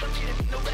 but you didn't know